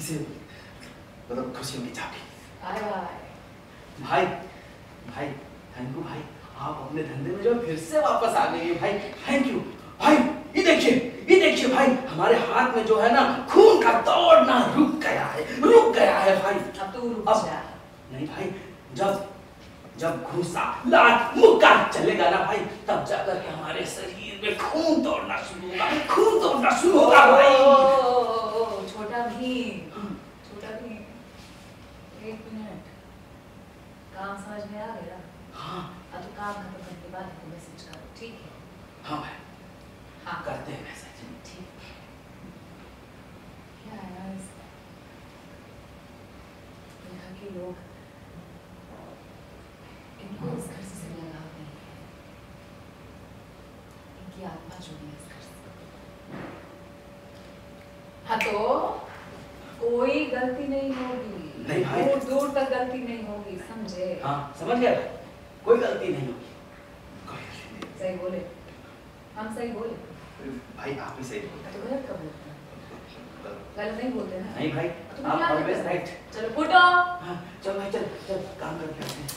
इसे मतलब चाबी आए आए भाई भाई थैंक यू भाई आप अपने धंधे में जो फिर से वापस आ गए भाई थैंक यू भाई ये देखिए ये देखिए भाई हमारे हाथ में जो है ना खून का दौड़ना रुक गया है रुक गया है भाई अब तू रुक अब- जा नहीं भाई जब जब घूसा लात मुक्का चलेगा ना भाई तब जाकर के हमारे शरीर में खून दौड़ना शुरू होगा खून दौड़ना शुरू होगा भाई एक मिनट काम समझ में आ गया हाँ अब तो काम खत्म करने के बाद मैसेज करो ठीक है हाँ हाँ करते हैं मैसेज। ठीक क्या है यहाँ के लोग इनको इस घर से लगाव नहीं है इनकी आत्मा जुड़ी है हाँ तो कोई गलती नहीं होगी। नहीं भाई। वो दूर तक गलती नहीं होगी समझे? हाँ समझ गया कोई गलती नहीं होगी। सही बोले। हम सही बोले? भाई आप ही सही बोलते तो गलत गलत नहीं बोलते ना? नहीं भाई तो आप ऑलवेज राइट चलो फ़ोटो! हाँ चल भाई चल चल काम करते हैं।